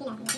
动。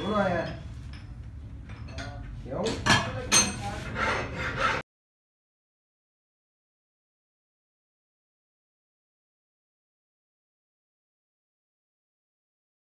đúng rồi